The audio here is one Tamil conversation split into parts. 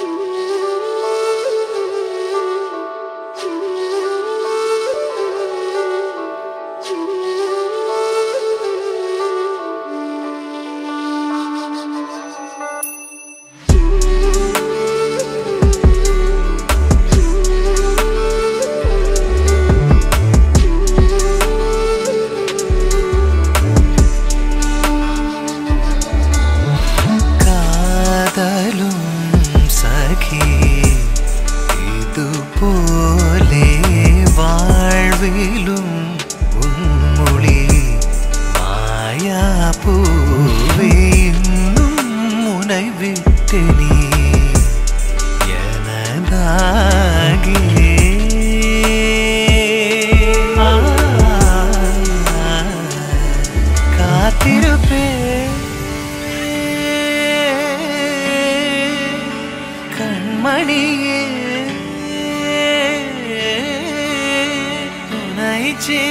you. ഉമ്മൊളി മായാപ്പൂവേ ഇന്നും മുനൈ വിട്ടനീ காத்திருப்பே கண்மணியே உனைச்சே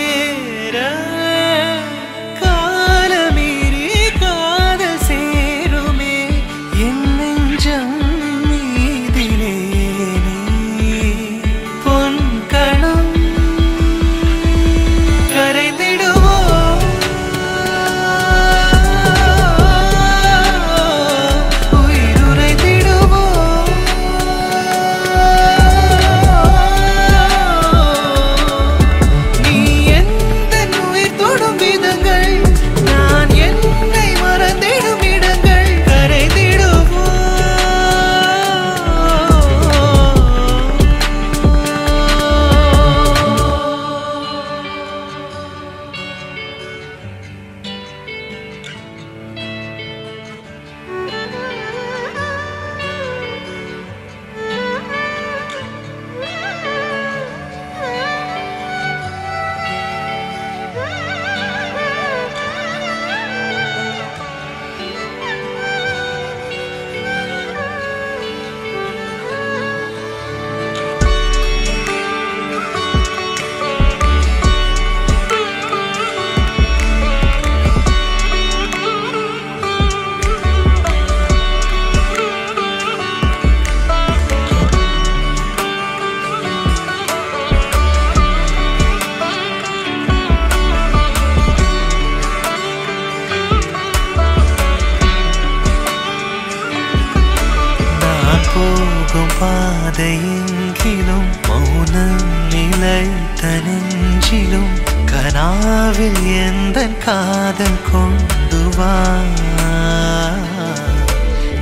பாதையெங்கிலும் மௌனம் நிலைத்த நெஞ்சிலும் கனாவில் எந்த காதல் கொண்டு வா.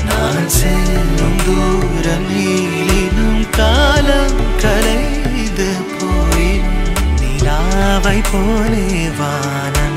நான் செல்லும் தூரம் நீளினும் காலம் கலைந்து போயினும் நிலாவை போலே வானம்